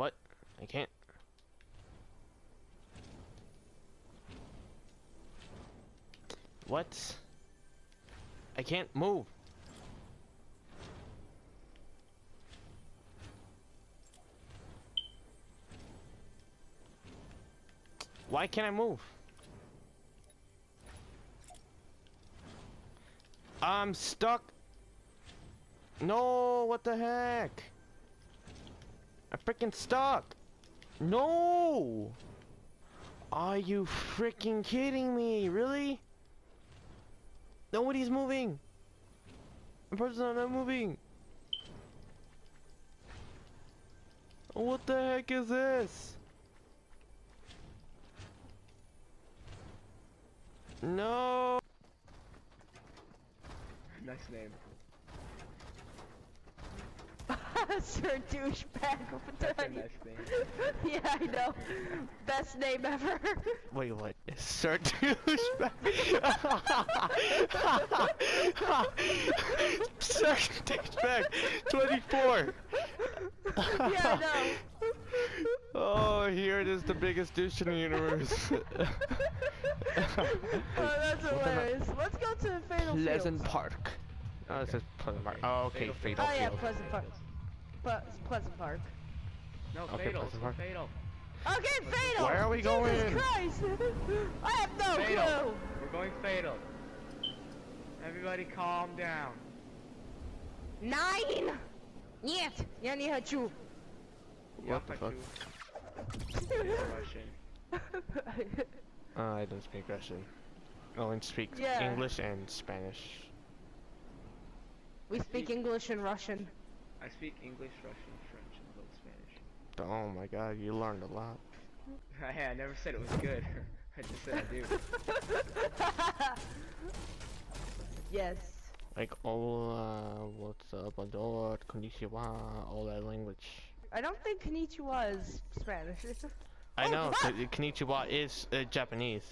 What? I can't. What? I can't move. Why can't I move? I'm stuck. No, what the heck? Freaking stuck. No! Are you freaking kidding me? Really? Nobody's moving. The person's not moving. What the heck is this? No. Nice name. Sir douchebag over That's a there. nice name. yeah, I know. Best name ever. Wait, what? Sir douchebag. Sir douchebag. Twenty-four. yeah, I know. Oh, here it is, the biggest douche in the universe. Oh, that's hilarious. Let's go to Fatal Pleasant Fields. Park. Oh, it says Pleasant Park. Oh, okay, Fatal Oh yeah, Field. Pleasant Park. Ple- it's Pleasant Park. No, Okay, fatal. Pleasant Park. Fatal. Okay, Fatal. Where are we going? Jesus Christ! I have no Fatal. clue. We're going fatal. Everybody calm down. Nine. Нет, я не хочу. What the fuck? Russian. Uh, I don't speak Russian. I only speak Yeah. English and Spanish. we speak English and Russian. I speak English, Russian, French, and a little Spanish. Oh my god, you learned a lot. Hey, I never said it was good. I just said I do. Yes. Like, hola, what's up, ador, konnichiwa, all that language. I don't think Konnichiwa is Spanish. I Oh, know, fuck! konnichiwa is uh, Japanese.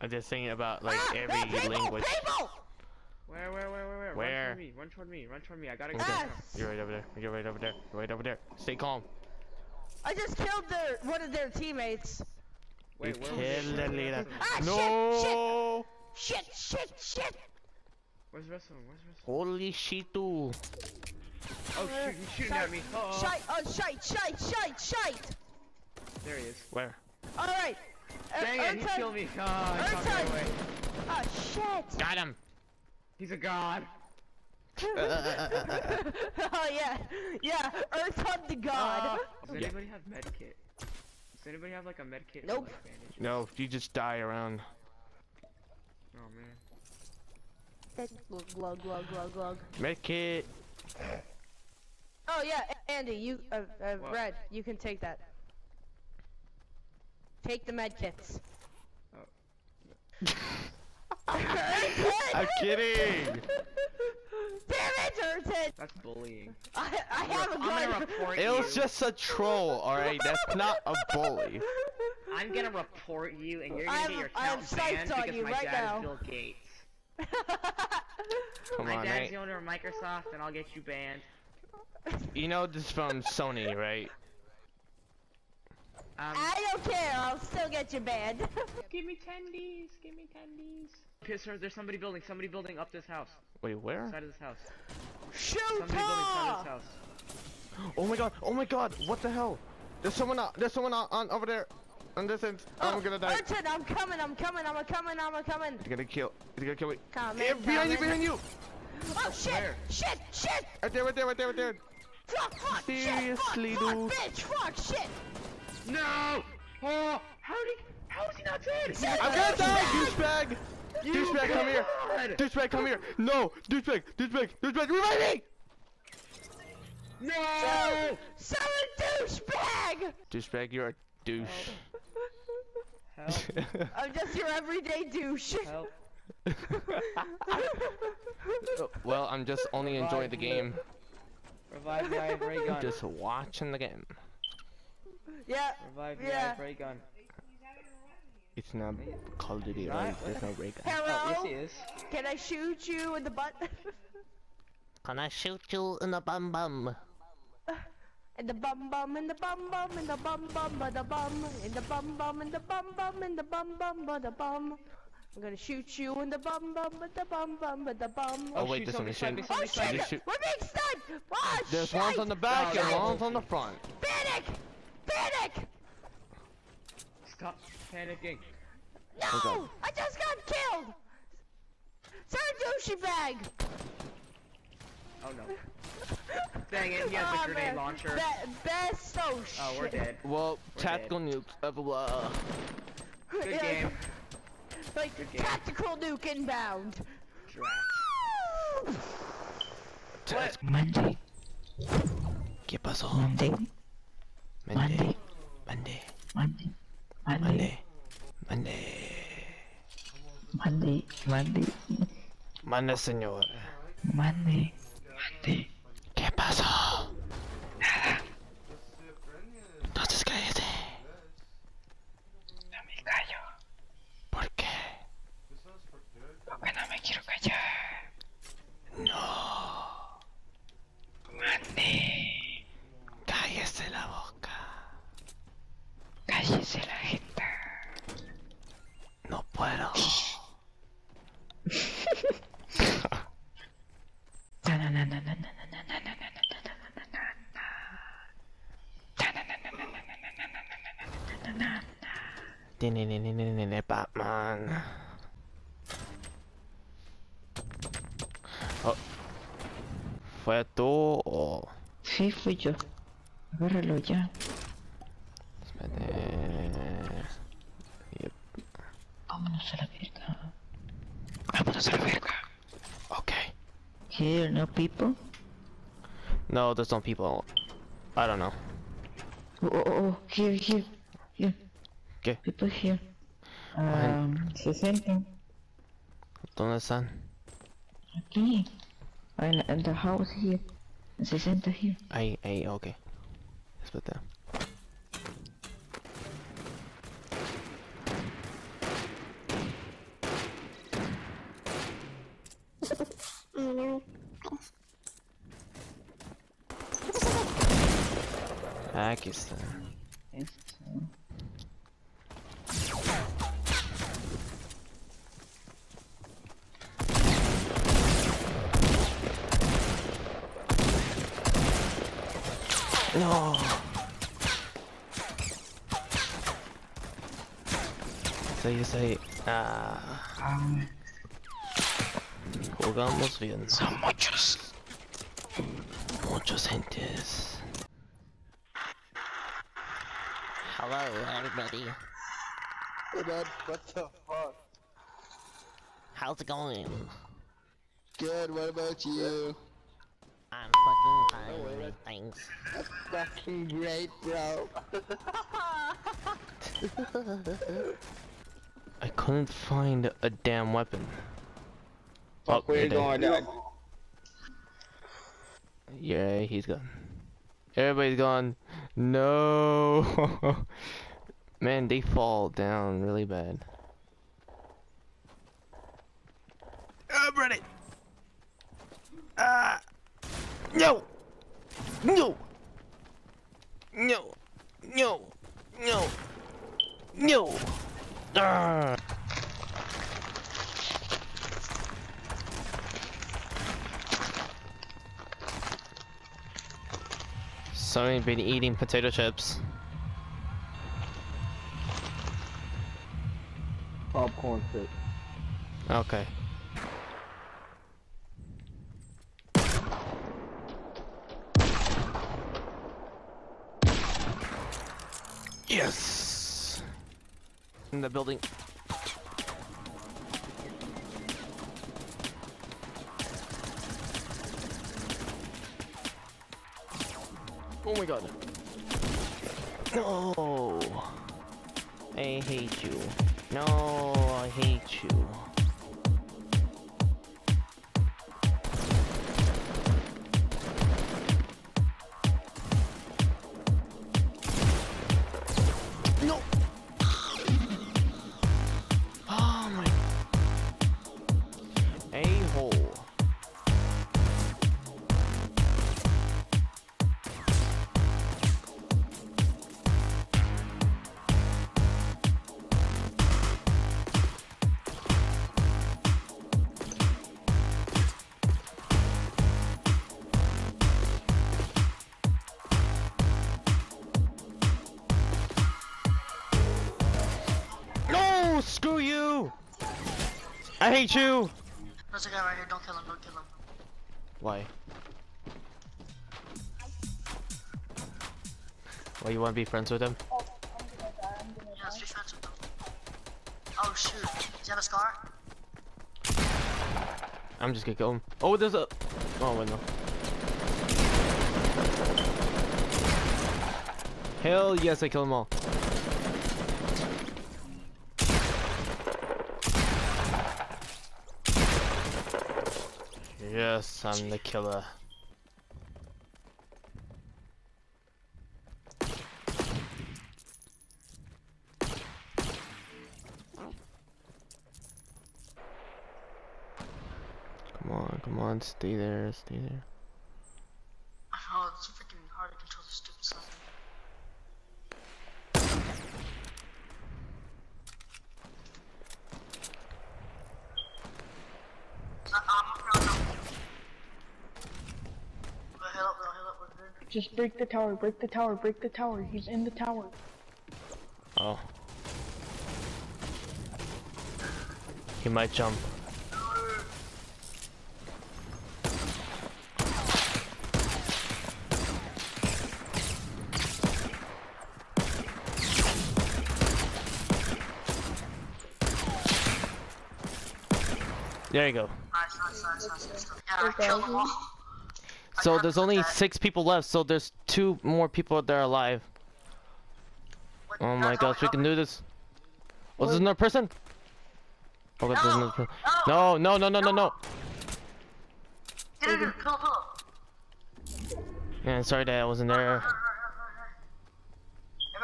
I'm just thinking about, like, ah, every people, language. People! Where, where, where, where, where? Where? Run toward me, run toward me, run toward me. I gotta Okay. go. Yes. You're right over there, you're right over there, you're right over there. Stay calm. I just killed their one of their teammates. Wait, you where killed the leader. Ah, shit, no! Shit, shit, shit! Where's the rest of them? Where's the rest of Holy shitu. them? Oh, shoot, he's shooting at me. Oh, Shite, oh, shite, shite, shite, shite! there he is. Where? Alright. Dang it, he killed me. Oh, he shot me Erton. away. Oh, shit! Got him! He's a god. oh, yeah. Yeah, Earth the God. Uh, does anybody have med kit? Does anybody have like a med kit? or, Nope. like. No, you just die around. Oh man. glug, glug, glug, glug, glug. Medkit! Oh, yeah, Andy, you, uh, uh, Red, you can take that. Take the med kits. Oh. I'm kidding! Damn it, Erton! That's bullying. I, I have a I'm gonna gun! report It you. was just a troll, alright? That's not a bully. I'm gonna report you, and you're gonna I'm- get your I'm account banned psyched on because you my right dad now. is Bill Gates. Come My on, dad's right? the owner of Microsoft, and I'll get you banned. You know this from Sony, right? Um, I don't care, I'll still get you banned. give me candies, give me tendies. Piss her, there's somebody building, somebody building up this house, Wait, where? side of this house. Shoot Somebody building side of this house. Oh my god, oh my god, what the hell? There's someone out, there's someone out, on over there. On this end, I'm oh, gonna die. Erton, I'm coming, I'm coming, I'm coming, I'm coming. He's gonna kill, he's gonna kill me. Coming, Hey, behind you, coming. behind you! Oh shit! Where? Shit! Shit! Right there, right there, right there, right there. Fuck! Fuck! Seriously, shit! Fuck! dude? Fuck! Bitch! Fuck! Shit! No! Oh, how did, how is he not dead? I'm gonna die, douchebag! Douchebag, come here! Douchebag, come here! No! Douchebag! Douchebag! Douchebag! Revive me! No! Summon douchebag! Douchebag, you're a douche. Help, I'm just your everyday douche. help. Oh, well, I'm just only enjoying the game. Revive me, I have ray gun. Just watching the game. Yeah. Revive Yeah. have ray gun. It's not Call of Duty, Right? right? There's no ray gun. Oh, yes he is. Can I shoot you in the butt? Can I shoot you in the bum bum? and the bum bum and the bum bum and the bum bum ba the bum and the bum bum and the bum bum and the bum bum ba the bum. I'm gonna shoot you in the bum bum but the bum bum but the bum. Oh, wait, shoot, this one somebody is side me, shooting. Oh somebody side me. shit! shoot- We're being sniped! Oh There's shit! ones on the back and no. ones on the front. Panic! Panic! Stop panicking. No! Okay. I just got killed! Sir douchebag! Oh no. Dang it, he has Aw, a oh, grenade man. launcher. Be- best oh shit. Oh, we're dead. Well, tactical nukes, blah blah blah. Good Yeah, game. Like Good game. tactical nuke inbound. Drax. Tac- Monday, ¿Qué pasó? Monday, Monday. Monday. Monday, Monday, Monday. Monday. Monday, Mande, señor. Monday, Monday. ¿Qué pasó? Entonces cállate. No me callo, ¿Por qué? porque no me quiero callar. No. Monday, Cállese la boca. cállese la gente. Agárralo ya. Espérate. Yep. Vámonos a la verga. Vámonos a la verga. Okay. Here, no people. No, there's no people. I don't know. Oh, oh, oh, here, here, here. ¿Qué? People here. Um, 60. ¿Dónde están? Aquí. En, en the house here. 60 here. I, I, okay. Let's put that. Pakistan. Yes. No. Sí, sí. Ah, Um, jugamos bien. son muchos. Muchos gentes. Hello, everybody. Hey, what the fuck? How's it going? Good, what about you? I'm fucking fine. Oh, wait. Thanks. That's fucking great, bro. I couldn't find a damn weapon. Fuck, Oh, where you going, dog? Yeah, he's gone. Everybody's gone. No. Man, they fall down really bad. I'm ready. Ah. No. No. No. No. No. No. Ah. Somebody been eating potato chips. Popcorn shit. Okay. Yes. In the building. Oh my god. No. I hate you. No, I hate you. I hate you! There's a guy right here. Don't kill him. Don't kill him. Why? Why you wanna be friends with him? Yeah, let's be friends with him. Oh shoot. Does he have a scar? I'm just gonna kill him. Oh, there's a. Oh wait, no. Hell yes, I kill them all. Yes, I'm the killer. Come on, come on, stay there, stay there. Oh, it's freaking hard to control this stupid stuff. Uh, um, no, no. We'll heal up, we'll heal up, we're good. Just break the tower, break the tower, break the tower. He's in the tower. Oh. He might jump. There you go. Nice, nice, nice, So there's only dead. six people left, so there's two more people that are alive. What- Oh my that's gosh, we can do this. Oh, Was this another person? Oh, there's No, another person. no. No, no, no, no, no, no. Get in here, kill, kill. Yeah, sorry that I wasn't there.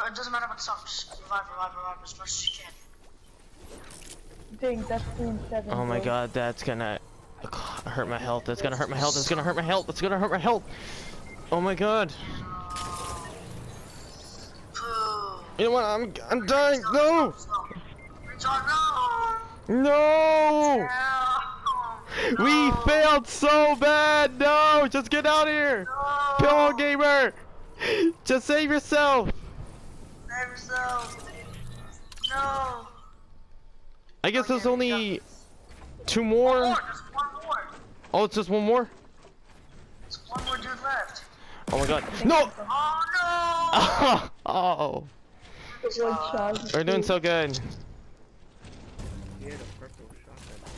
It doesn't matter what song, just revive, revive, revive as much as you can. Dang, that's three and seven. Oh my bro. god, that's gonna hurt my health. That's gonna hurt my health. That's gonna hurt my health. That's gonna hurt my health. Oh my god. You know what? I'm I'm dying. No! No! We failed so bad. No! Just get out of here. Pillow gamer. Just save yourself. Save yourself. No! I guess there's only two more. more, just one more. Oh, it's just one more. There's one more dude left. Oh my god. No! Oh no! oh, One shot. we're doing so good. He had a purple shotgun.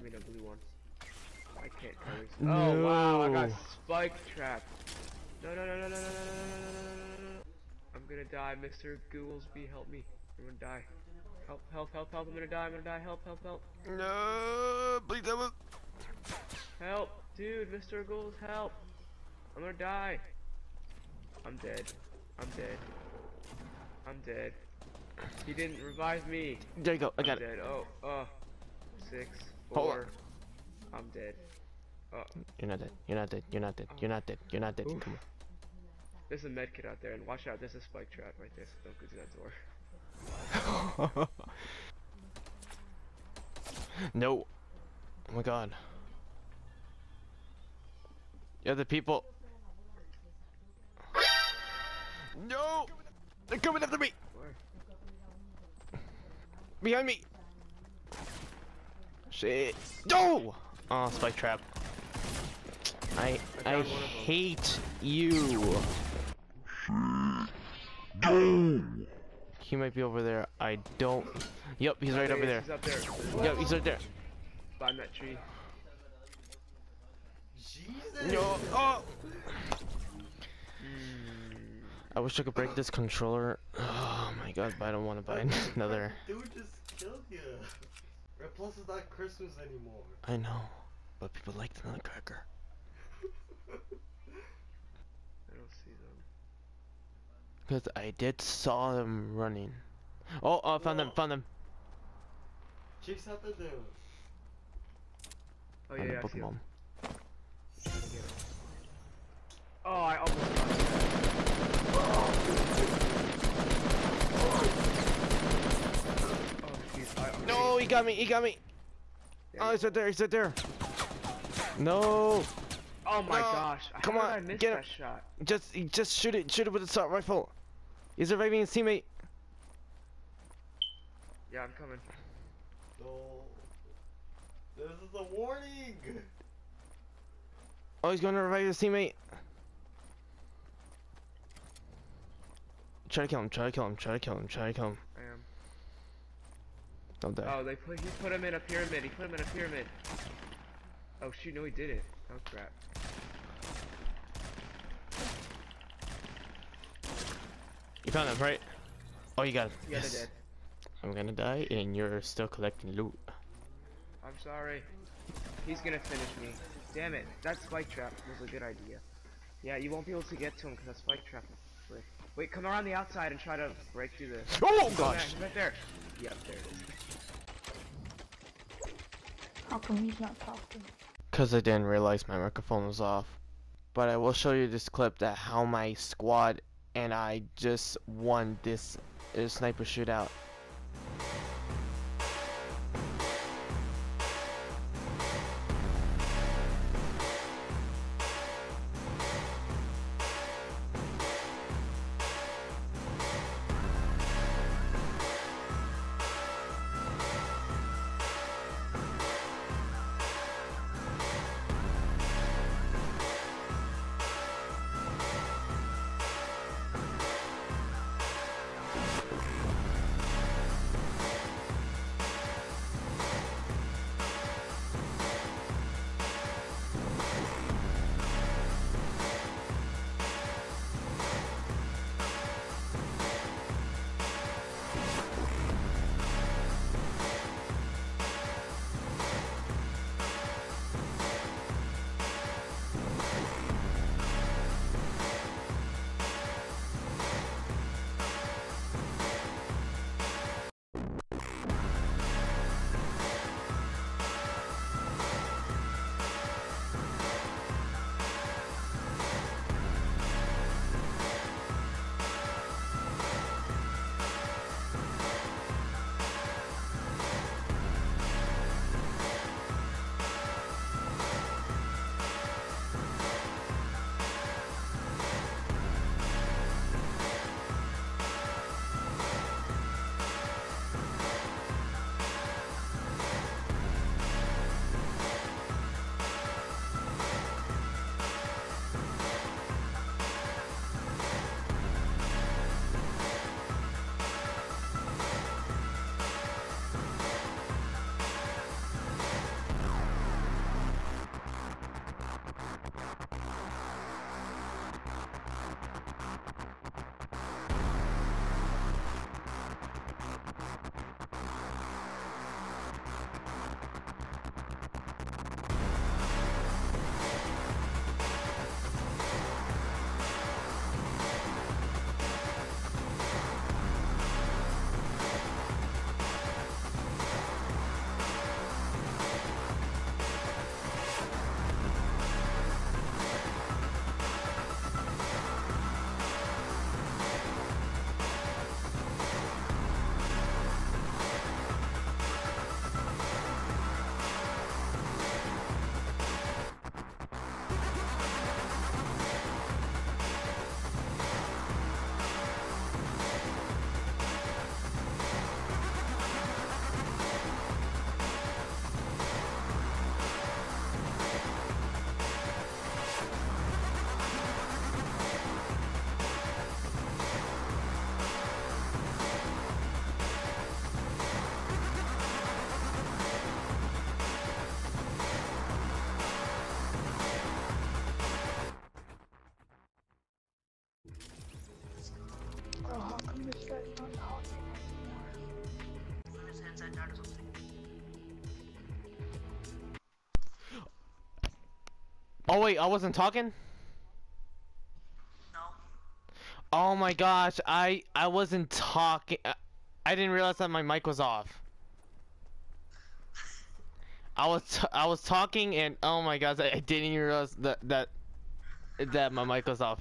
I mean a blue one. I can't tell this. Oh wow, I got No. spike trapped. No no no no no no no no no no no no no. I'm gonna die, Mr. Goolsby, help me. I'm gonna die. Help, help, help, help, I'm gonna die, I'm gonna die, help, help, help. No, please help us. Help! Dude, Mr. Ghouls, help! I'm gonna die. I'm dead. I'm dead. I'm dead. He didn't revive me. There you go. I I'm got it. dead. Oh, uh, six, on. four. I'm dead. Oh, You're not dead. You're not dead. You're not dead. You're not dead. You're not dead. Oof. Come there's a med kit out there, and watch out, there's a spike trap right there, so don't go through that door. no. Oh my god. Yeah, the people. No! They're coming after me! Where? Behind me! Shit. No! Oh, spike trap. I I I got one of 'em. hate you. He might be over there. I don't. Yep, he's right There over there. He's up there. Yep, he's right there. Behind that tree. No. Oh. I wish I could break this controller. Oh my god, but I don't want to buy another. Dude just killed you. Red Plus is not Christmas anymore. I know, but people like the nutcracker. I don't see them. Because I did saw them running. Oh, oh, found them, found them. Chase out the dude. Oh yeah, yeah, I see Pokemon. Him. Oh, I almost got him. Oh, jeez, No, he got me, he got me. Yeah. Oh, he's right there, he's right there. No, Oh my No, gosh! How come did on, I miss get that him. shot? just, just shoot it, shoot it with the assault rifle. He's reviving his teammate. Yeah, I'm coming. No. This is a warning. Oh, he's going to revive his teammate. Try to kill him, try to kill him, try to kill him, try to kill him. I am. Don't die. Oh, they put he put him in a pyramid. He put him in a pyramid. Oh shoot, no he didn't. Oh crap. You found him, right? Oh, you got him. Yeah, yes. I'm gonna die, and you're still collecting loot. I'm sorry. He's gonna finish me. Damn it. That spike trap was a good idea. Yeah, you won't be able to get to him because that spike trap is brick. Wait, come around the outside and try to break through the. Oh, yeah, gosh! he's right there. Yep, there it is. How come he's not talking? Because I didn't realize my microphone was off. But I will show you this clip that how my squad and I just won this uh, sniper shootout. Oh wait, I wasn't talking? No. Oh my gosh, I I wasn't talking. I- I didn't realize that my mic was off. I was t I was talking and oh my gosh, I, I didn't even realize that that that my mic was off.